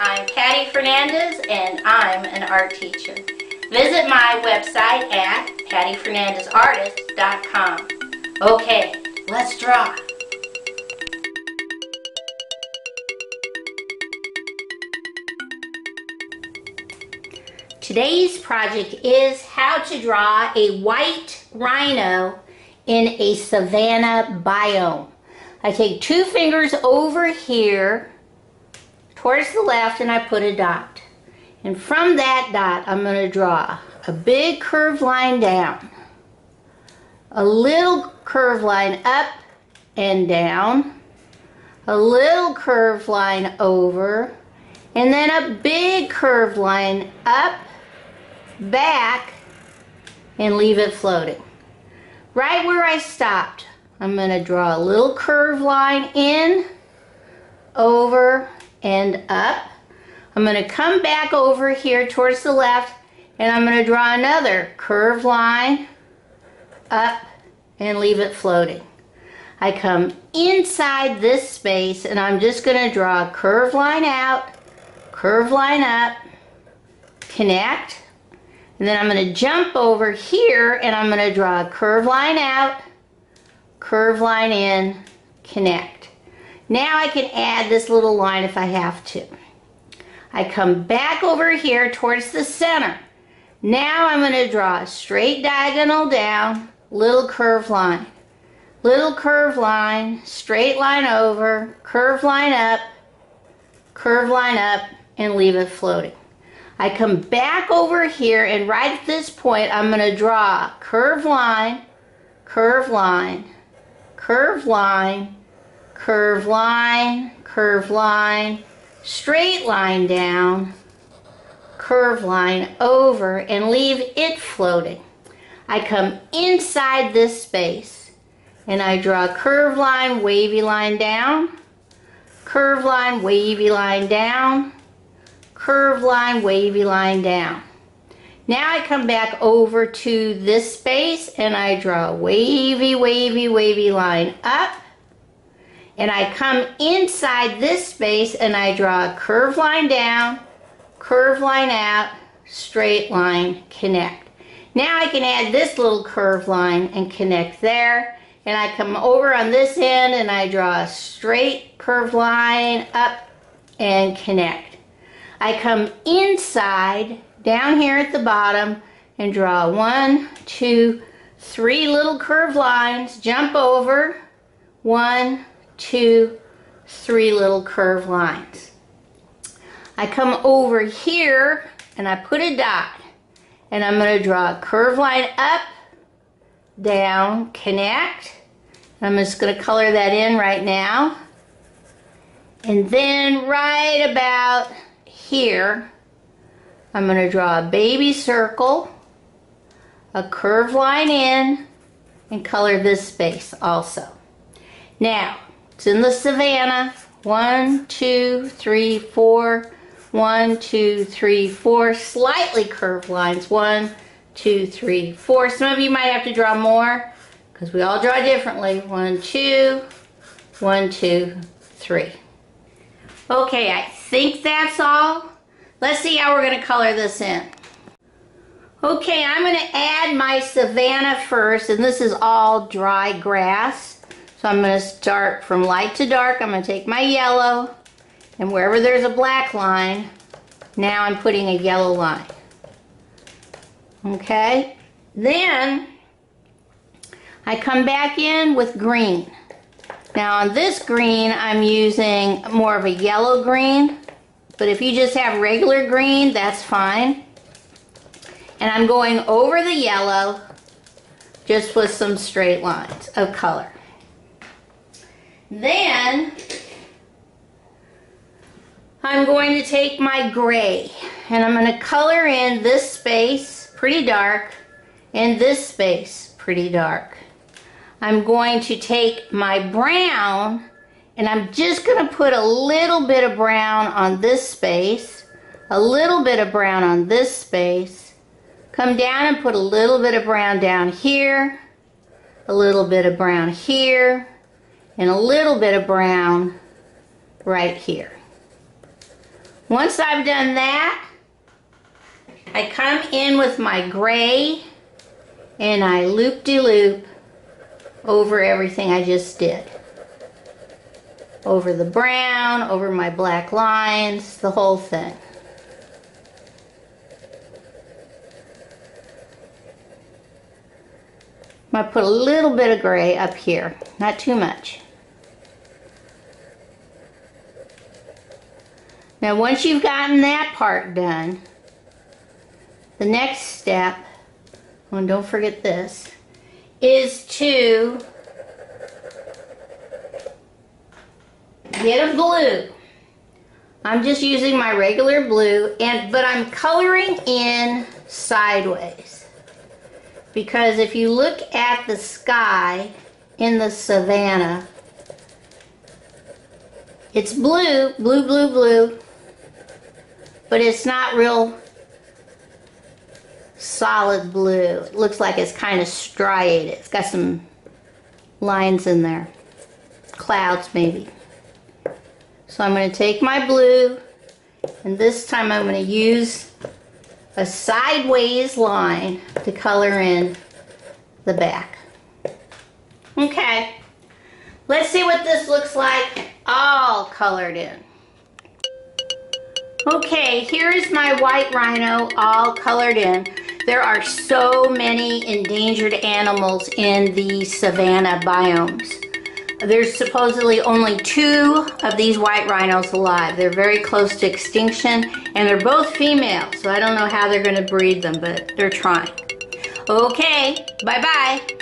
I'm Patty Fernandez and I'm an art teacher. Visit my website at pattyfernandezartist.com. Okay, let's draw. Today's project is how to draw a white rhino in a savanna biome. I take two fingers over here towards the left and I put a dot. And from that dot I'm going to draw a big curved line down, a little curved line up and down, a little curved line over, and then a big curved line up, back, and leave it floating. Right where I stopped, I'm going to draw a little curved line in, over, and up. I'm going to come back over here towards the left and I'm going to draw another curved line up and leave it floating. I come inside this space and I'm just going to draw a curved line out, curved line up, connect, and then I'm going to jump over here and I'm going to draw a curved line out, curved line in, connect. Now I can add this little line if I have to. I come back over here towards the center. Now I'm going to draw a straight diagonal down, little curved line. Little curved line, straight line over, curved line up, curved line up, and leave it floating. I come back over here and right at this point I'm going to draw curved line, curved line, curved line, curved line, curved line, straight line down, curved line over, and leave it floating. I come inside this space and I draw a curved line, wavy line down, curved line, wavy line down, curved line, wavy line down. Now I come back over to this space and I draw a wavy, wavy, wavy line up. And I come inside this space and I draw a curved line down, curved line out, straight line, connect. Now I can add this little curved line and connect there. And I come over on this end and I draw a straight curved line up and connect. I come inside down here at the bottom and draw one, two, three little curved lines, jump over, one, two, three little curved lines. I come over here and I put a dot and I'm going to draw a curved line up, down, connect. I'm just going to color that in right now. And then right about here, I'm going to draw a baby circle, a curved line in, and color this space also. Now, it's in the savanna. One, two, three, four. One, two, three, four. Slightly curved lines. One, two, three, four. Some of you might have to draw more because we all draw differently. One, two, one, two, three. Okay, I think that's all. Let's see how we're going to color this in. Okay, I'm going to add my savanna first, and this is all dry grass. So I'm going to start from light to dark. I'm going to take my yellow, and wherever there's a black line, now I'm putting a yellow line. Okay, then I come back in with green. Now on this green, I'm using more of a yellow green. But if you just have regular green, that's fine. And I'm going over the yellow just with some straight lines of color. Then I'm going to take my gray and I'm going to color in this space pretty dark and this space pretty dark. I'm going to take my brown and I'm just going to put a little bit of brown on this space, a little bit of brown on this space, come down and put a little bit of brown down here, a little bit of brown here, and a little bit of brown right here. Once I've done that, I come in with my gray and I loop-de-loop over everything I just did. Over the brown, over my black lines, the whole thing. I'm going to put a little bit of gray up here, not too much. Now once you've gotten that part done, the next step, and don't forget this, is to get a blue. I'm just using my regular blue, and but I'm coloring in sideways. Because if you look at the sky in the savannah, it's blue, blue, blue, blue, but it's not real solid blue. It looks like it's kind of striated. It's got some lines in there. Clouds maybe. So I'm going to take my blue and this time I'm going to use a sideways line to color in the back. Okay, let's see what this looks like all colored in. Okay, here is my white rhino all colored in. There are so many endangered animals in the savanna biomes. There's supposedly only two of these white rhinos alive. They're very close to extinction and they're both female, so I don't know how they're going to breed them, but they're trying. Okay, bye-bye.